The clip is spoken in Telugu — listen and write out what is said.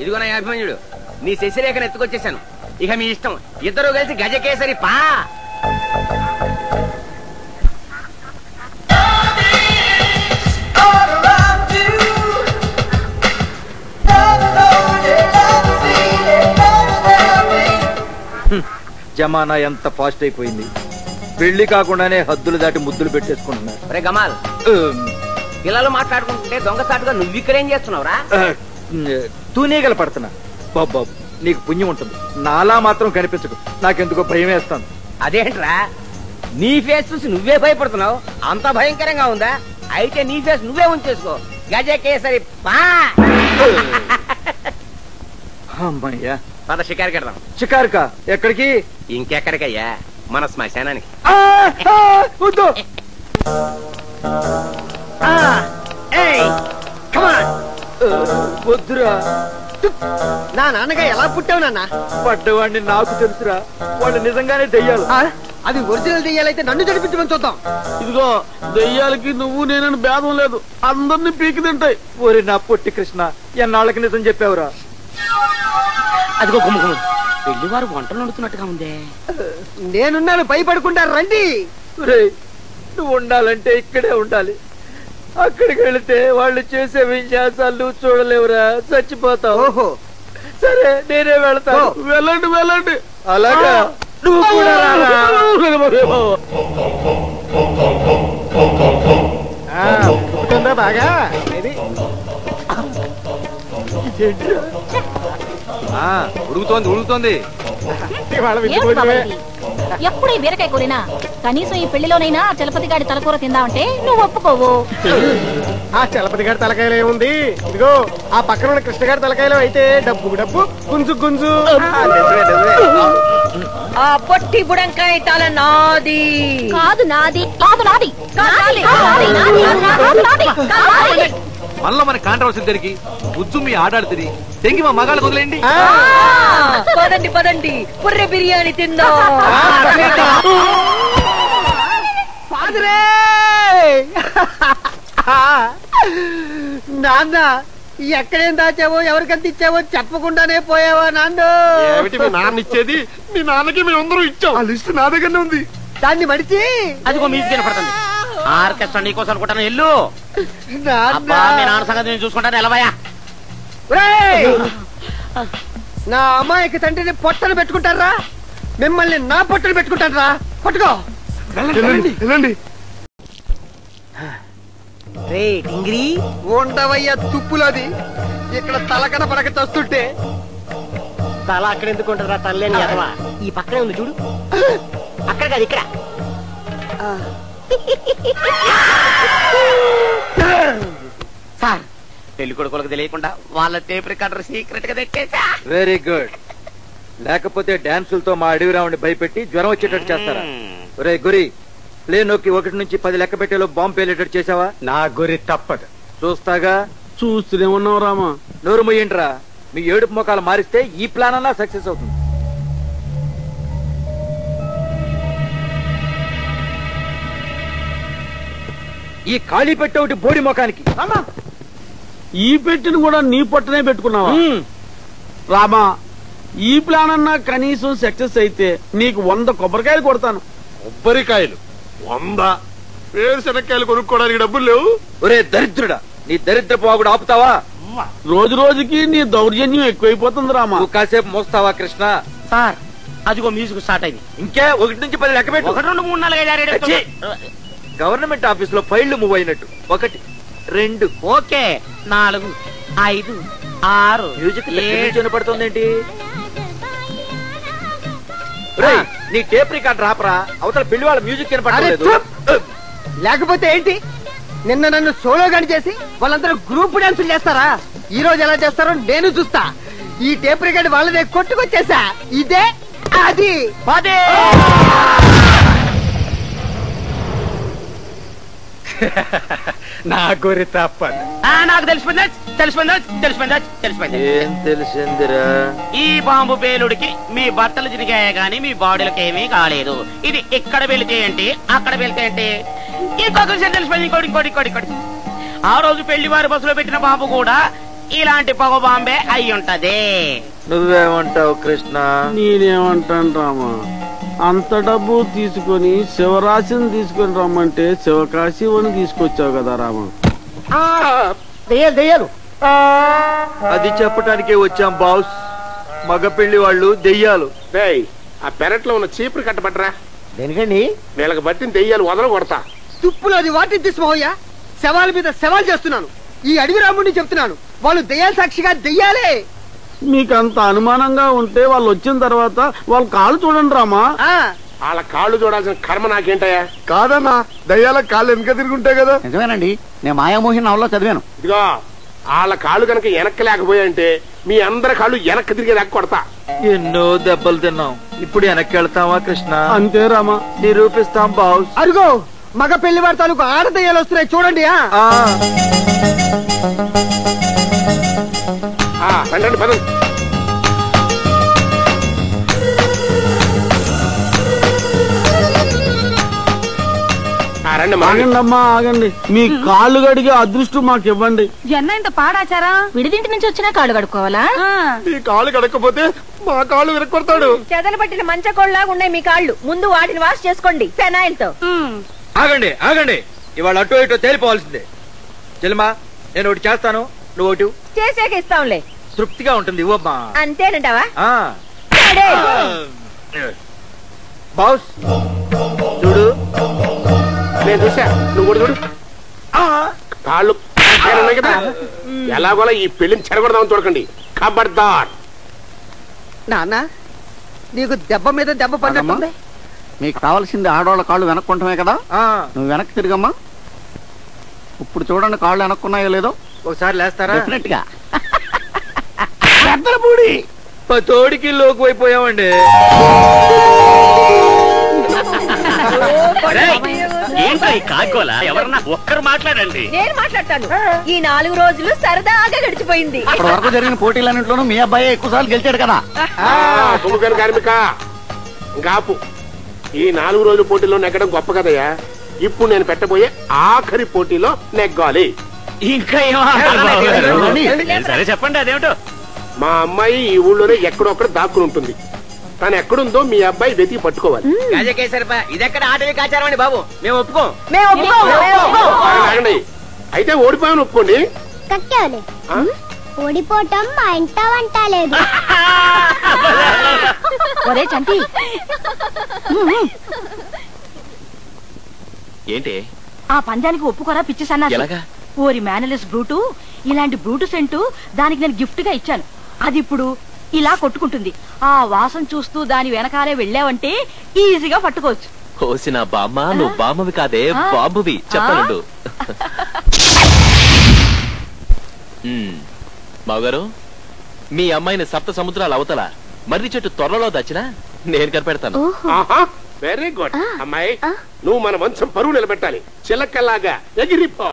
ఇదిగో నా అభిమన్యుడు నీ శశిరేఖను ఎత్తుకొచ్చేసాను ఇక మీ ఇష్టం. ఇద్దరు కలిసి గజకేసరి పా! జమానా ఎంత ఫాస్ట్ అయిపోయింది. పెళ్ళి కాకుండానే హద్దులు దాటి ముద్దులు పెట్టేసుకుంటున్నారు. రే గమాల్. పిల్లలు మాట్లాడుకుంటుంటే దొంగసాటుగా నువ్వు ఇక్కడేం చేస్తున్నావురా? తూనీగలు పడుతున్నా. బాబు బాబు నీకు పుణ్యం ఉంటుంది. నాలా మాత్రం కనిపించకు. నాకెందుకో భయం వేస్తాను అదేంట్రా? నీ ఫేస్ చూసి నువ్వే భయపడుతున్నావు? అంత భయంకరంగా ఉందా? అయితే నీ ఫేస్ నువ్వే ఉంచేసుకో. గజకేసరి పా! అమ్మయ్యా. పద షికారు కడదాం. షికారుకా? ఎక్కడికి? ఇంకెక్కడికయ్యా? మన శ్మశానానికి. వద్దు! వద్దురా. నా నాన్నగా ఎలా పుట్టావు నాన్న? పడ్డవాడిని నాకు తెలుసురా. వాళ్ళు నిజంగానే దెయ్యాలు. అది ఒరిజినల్ దెయ్యాలైతే నన్ను జడిపించమని చూద్దాం. ఇదిగో దెయ్యాలకి నువ్వు నేనని భేదం లేదు. అందరినీ పీకి తింటాయి. ఓరి నా పొట్టి కృష్ణ ఎన్నాళ్ళకి నిజం చెప్పావురా? అదిగో గుమ్మ గుమ్మ పెళ్ళివారు వంటలు వండుతున్నట్టుగా ఉందే. నేనున్నాను భయపడకుండా రండి. నువ్వు ఉండాలంటే ఇక్కడే ఉండాలి. అక్కడికి వెళితే వాళ్ళు చేసే విన్యాసాలు నువ్వు చూడలేవురా చచ్చిపోతావు. ఓహో. సరే నేనే వెళ్తాను. వెళ్ళండి వెళ్ళండి. అలాగా? నువ్వు కూడా రారా. బాగా? ఏది? ఆ, ఉడుకుతోంది ఉడుకుతోంది. ఎప్పుడు ఈ బీరకాయ కూరినా? కనీసం ఈ పెళ్ళిలోనైనా చలపతి గాడి తలకూర తిందామంటే నువ్వు ఒప్పుకోవు. ఆ చలపతి గారి తలకాయలో ఏముంది? ఇదిగో ఆ పక్కన ఉన్న కృష్ణ గారి తలకాయలో అయితే డబ్బు డబ్బు గుంజు గుంజు. ఆ, నిజమే, నిజమే. ఆ పొట్టి బుడంకాయ తల నాది. కాదు నాది కాదు నాది. నాది, నాది, నాది, నాది, నాది, నాది. మళ్ళా మన కాంట్రవర్సీ తిరిగి బుజ్జు మీ ఆడాడుతుంది తెంగి మా మగాళ్ళకు వదిలేండి ఆ, పదండి పదండి. పుర్రె బిర్యానీ తిందాం! నాన్న ఎక్కడేం దాచావో ఎవరికంత ఇచ్చావో చెప్పకుండానే పోయావా నాన్న? నాన్న ఇచ్చేది? మీ నాన్నకి మేము అందరూ ఇచ్చాం. ఆ లిస్ట్ నా దగ్గరనే ఉంది. దాన్ని మడిచి అదిగో మ్యూజిక్ వినపడుతుంది ఆర్కెస్ట్రా నీకోసం అనుకుంటాను ఎల్లు అబ్బా మీ నాన్న సంగతి నేను చూసుకుంటాను ఎలవయా! నా అమ్మాయికి తండ్రిని పొట్టను పెట్టుకుంటారా? మిమ్మల్ని నా పొట్టను పెట్టుకుంటారా పట్టుకో. వెళ్ళండి వెళ్ళండి రే డింగిరి ఉండవయ్యా తుప్పులోది. ఇక్కడ తల కనపడక చస్తుంటే. తల అక్కడ ఎందుకు ఉంటుందిరా తల్లేని ఎదవా? ఈ పక్కనే ఉంది చూడు. అక్కడ కాదు ఇక్కడ. సార్. పెళ్ళి కొడుకులకు తెలియకుండా వాళ్ళ టేప్ రికార్డర్ సీక్రెట్గా తెచ్చేసా వెరీ గుడ్. లేకపోతే డాన్సులతో మా అడవి రావుని భయపెట్టి జ్వరం వచ్చేటట్టు చేస్తారా? ఒరే గురి ప్లే నొక్కి ఒకటి నుంచి పది లెక్క పెట్టేలో బాంబు పేలేటట్టు చేసావా నా గురి తప్పదు. చూస్తాగా? చూస్తూనే ఉన్నాం రామా. నోరు ముయ్యండ్రా మీ ఏడుపు ముఖాలు మారిస్తే ఈ ప్లాన్ అన్నా సక్సెస్ అవుతుంది. ఈ ఖాళీ పెట్టే ఒకటి బోడి ముఖానికి ఈ పెట్టిన కూడా నీ పొట్టనే పెట్టుకున్నావా. రామా ఈ ప్లాన్ అన్నా కనీసం సక్సెస్ అయితే నీకు వంద కొబ్బరికాయలు కొడతాను. కొబ్బరికాయలు? వంద? వేరుశనక్కాయలు కొనుక్కోవడానికి డబ్బులు లేవు? ఒరే దరిద్రుడా నీ దరిద్ర పోగుడు ఆపుతావా? రోజు రోజుకి నీ దౌర్జన్యం ఎక్కువైపోతుంది రామా. కాసేపు మోస్తావా కృష్ణ? సార్ అదిగో మ్యూజిక్ స్టార్ట్ అయింది. ఇంకే ఒకటి నుంచి పది లెక్క పెట్టు. ఒకటి రెండు మూడు నాలుగు ఐదు ఆరు. గవర్నమెంట్ ఆఫీస్లో ఫైళ్ళు మూవ్ అయినట్టు. ఒకటి రెండు ఓకే. నాలుగు ఐదు ఆరు మ్యూజిక్. వినపడుతుందేంటి? రేయ్, నీ టేప్ రికార్డ్ రాపరా. అవతల పెళ్ళి వాళ్ళ మ్యూజిక్ వినపడలేదు. లేకపోతే ఏంటి? నిన్న నన్ను సోలో గని చేసి వాళ్ళందరూ గ్రూప్ డాన్సులు చేస్తారా? ఈ రోజు ఎలా చేస్తారో నేను చూస్తా. ఈ టేప్ రికార్డ్ వాళ్ళదే కొట్టుకొచ్చేసా. ఇదే అది. నా గురి తప్పదు. నాకు తెలిసిపోయిందా తెలిసిపోయిందా తెలిసిపోయిందా తెలిసిపోయింది. ఏం తెలిసిందిరా? ఈ బాంబు పేలుడికి మీ బట్టలు చిరిగాయే గాని మీ బాడీలకు ఏమీ కాలేదు. ఇది ఇక్కడ వెళితే ఏంటి? అక్కడ వెళ్తే ఏంటి? ఇంకొక విషయం తెలిసిపోయింది ఇంకోటి ఇంకోటి ఇంకోటి ఇంకోటి. ఆ రోజు పెళ్ళి వారి బస్సులో పెట్టిన బాంబు కూడా ఇలాంటి పొగ బాంబే అయి ఉంటది నువ్వేమంటావు కృష్ణ? నేనేమంటాను రామా? అంత డబ్బు తీసుకొని శివరాశిని తీసుకొని రమ్మంటే శివకాశివని తీసుకొచ్చావు కదా రామా దెయ్యాలు దెయ్యాలు. అది చెప్పటానికే వచ్చాం బాస్. మగ పెళ్ళి వాళ్ళు దెయ్యాలు. ఆ పెరట్లో ఉన్న చీపురు కట్టబట్టరా? దేనికండి? వీళ్ళకి బట్టిన దెయ్యాలు వదల కొడతా. తుప్పులోది వాటిని తీసుకోవయ్య శవాల మీద శవాలు చేస్తున్నాను. ఈ అడవి రాముడిని చెప్తున్నాను. వాళ్ళు దెయ్యాల సాక్షిగా దెయ్యాలే. మీకు అంత అనుమానంగా ఉంటే వాళ్ళు వచ్చిన తర్వాత వాళ్ళ కాళ్ళు చూడండి రామా. ఆ. వాళ్ళ కాళ్ళు చూడాల్సిన కర్మ నాకేంటయ్యా? కాదన్నా దయ్యాల కాళ్ళు వెనక తిరుగుంటాయి కదా. నిజమేనండి. నేను మాయామోహిని నవల్లో చదివాను. ఇదిగో వాళ్ళ కాళ్ళు కనుక వెనక్కి లేకపోయాయంటే మీ అందరి కాళ్ళు వెనక్కి తిరిగేదాకా కొడతా. ఎన్నో దెబ్బలు తిన్నాం. ఇప్పుడు వెనక్కి వెళ్తావా కృష్ణ? అంతే రామా. నిరూపిస్తాం బాస్ అరుగో మగ పెళ్ళి వారి తాలూకు ఆడ దెయ్యాలు వస్తున్నాయి. చూడండి రండి పదండి. మా ఆగండి అమ్మా ఆగండి. మీ కాళ్ళు గడిగే అదృష్టం మాకు ఇవ్వండి. ఎన్న ఇంత పాడాచారా? విడిదింటి నుంచి వచ్చినా కాళ్ళు కడుక్కోవాలా? ఈ కాళ్ళు కడకపోతే మా కాళ్ళు వెనక్కొడతాడు చెదలు పట్టిన మంచకోళ్ళలాగా ఉన్నాయి మీ కాళ్ళు. ముందు వాటిని వాష్ చేసుకోండి ఫెనాయిల్తో ఆగండి ఆగండి. ఇవాళ అటో ఇటో తేలిపోవాల్సిందే. చెల్లిమా నేను ఒకటి చేస్తాను నువ్వు ఒకటి చేసాక ఇస్తాంలే. తృప్తిగా ఉంటుంది ఇవ్వమ్మా. అంతేనంటావా. బాస్ చూడు. నేను చూసా నువ్వు కూడా చూడు. ఆ, కాళ్ళు. ఉన్నాయి కదా. ఎలాగోలా ఈ పెళ్ళిని చెరగొడదామని చూడకండి. ఖబర్దార్ నాన్న నీకు దెబ్బ మీద దెబ్బ పడినట్టుంది మీకు కావాల్సింది ఆడవాళ్ళ కాళ్ళు వెనక్కుంటమే కదా. ఆ, నువ్వు వెనక్కి తిరిగమ్మా. ఇప్పుడు చూడండి కాళ్ళు వెనక్కున్నాయో లేదో. ఒకసారి లేస్తారా? గా తోడికి లోకు అయిపోయామండి ఏంటో ఈ కాకోలా ఎవరన్నా ఒక్కరు మాట్లాడండి నేను మాట్లాడతాను ఈ నాలుగు రోజులు సరదాగా గడిచిపోయింది వరకు జరిగిన పోటీలన్నింటిలోనూ మీ అబ్బాయి ఎక్కువ సార్లు గెలిచాడు కదా తుమ్ముకాని కార్మిక గాపు ఈ నాలుగు రోజుల పోటీలో నెగ్గడం గొప్ప కదయ్యా ఇప్పుడు నేను పెట్టబోయే ఆఖరి పోటీలో నెగ్గాలి ఇంకా సరే చెప్పండి అదేమిటో మా అమ్మాయి ఈ ఊళ్ళోనే ఎక్కడొక్కడ దాక్కుని ఉంటుంది. తను ఎక్కడుందో మీ అబ్బాయి వెతికి పట్టుకోవాలి. గజకేసరిపా ఇదెక్కడ ఆటవి కాచారం అండి బాబు? మేము ఒప్పుకోం. మేము ఒప్పుకోం. ఆగండి. అయితే ఓడిపోయాను ఒప్పుకోండి? ఓడిపోవటం మా ఇంట వంట లేదు. ఒరే చంటి. ఏంటి? ఆ పందానికి ఒప్పుకోరా పిచ్చి ఎలాగా? ఓరి మేనలెస్ బ్రూటు ఇలాంటి బ్రూటు సెంటు దానికి నేను గిఫ్ట్గా ఇచ్చాను. అది ఇప్పుడు ఇలా కొట్టుకుంటుంది. ఆ వాసన చూస్తూ దాని వెనకాలే వెళ్ళావంటే ఈజీగా పట్టుకోవచ్చు. కోసిన బామ్మ నువ్వు బామ్మవి కాదే. బాంబువి. చెప్పనుండు. ఉమ్, మావగారు మీ అమ్మాయిని సప్త సముద్రాల అవతల మర్రి చెట్టు త్వరలో దచ్చినా నేను కనిపెడతాను. ఆహా వెరీ గుడ్ అమ్మాయి నువ్వు మన వంశం పరువు నిలబెట్టాలి. చిలకలాగా ఎగిరిపో.